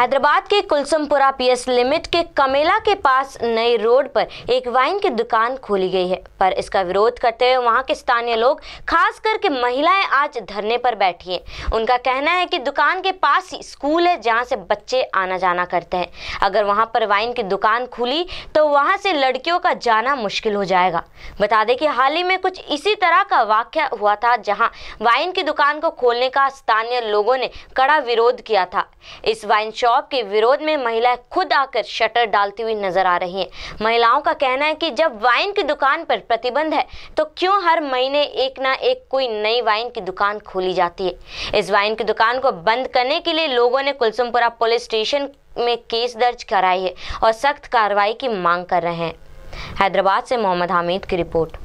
हैदराबाद के कुलसमपुरा PS limit के कमेला के पास नई रोड पर एक वाइन की दुकान खोली गई है। पर इसका विरोध करते हुए वहाँ के स्थानीय लोग, खास करके महिलाएँ आज धरने पर बैठी हैं। उनका कहना है कि दुकान के पास ही स्कूल है, जहाँ से बच्चे आना जाना करते हैं। अगर वहाँ पर वाइन की दुकान खुली तो वहाँ से लड़कियों का जाना मुश्किल हो जाएगा। बता दें कि हाल ही में कुछ इसी तरह का वाक्य हुआ था, जहाँ वाइन की दुकान को खोलने का स्थानीय लोगों ने कड़ा विरोध किया था। इस वाइन शॉप के विरोध में महिलाएँ खुद आकर शटर डालती हुई नज़र आ रही हैं। महिलाओं का कहना है कि जब वाइन की दुकान पर प्रतिबंध है तो क्यों हर महीने एक ना एक कोई नई वाइन की दुकान खोली जाती है? इस वाइन की दुकान को बंद करने के लिए लोगों ने कुलसुमपुरा पुलिस स्टेशन में केस दर्ज कराई है और सख्त कार्रवाई की मांग कर रहे हैं। हैदराबाद से मोहम्मद हामिद की रिपोर्ट।